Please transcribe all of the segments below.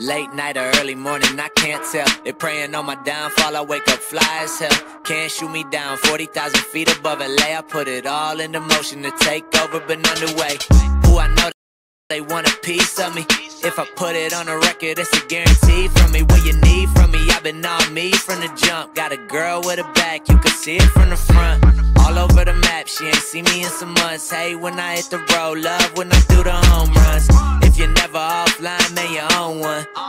Late night or early morning, I can't tell. They praying on my downfall, I wake up fly as hell. Can't shoot me down 40,000 feet above LA. I put it all into motion to take over, been underway. Who I know they want a piece of me. If I put it on a record, it's a guarantee from me. What you need from me, I've been on me from the jump. Got a girl with a back, you can see it from the front. All over the map, she ain't seen me in some months. Hey, when I hit the road, love when I do the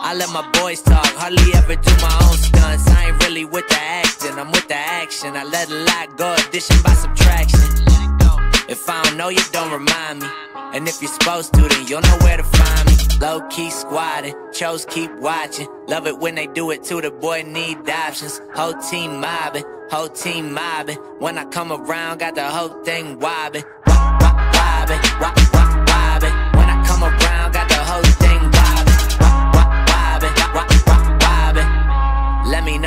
I let my boys talk, hardly ever do my own stunts. I ain't really with the acting, I'm with the action. I let a lot go, addition by subtraction. If I don't know you, don't remind me. And if you're supposed to, then you'll know where to find me. Low key squatting, chose keep watching. Love it when they do it too, the boy need options. Whole team mobbing, whole team mobbing. When I come around, got the whole thing wobbing. Wobbing,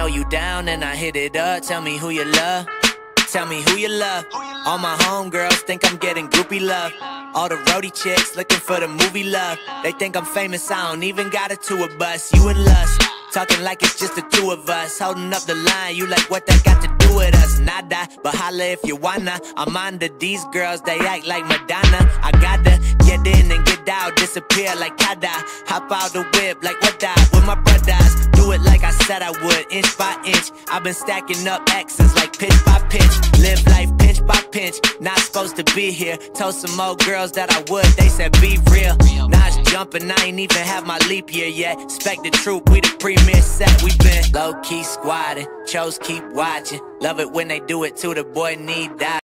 you down and I hit it up. Tell me who you love. Tell me who you love. All my homegirls think I'm getting groupie love. All the roadie chicks looking for the movie love. They think I'm famous, I don't even got a tour bus. You and Lust, talking like it's just the two of us. Holding up the line, you like what that got to do with us? Nada, but holla if you wanna. I'm under these girls, they act like Madonna. I gotta get in and get out, disappear like Kada. Hop out the whip like what that with my brothers. Said I would, inch by inch. I've been stacking up X's like pitch by pitch. Live life pinch by pinch. Not supposed to be here. Told some old girls that I would, they said be real. Now jumping, I ain't even have my leap year yet. Expect the troop, we the premier set. We been low key squatting, chose keep watching. Love it when they do it too, the boy need that.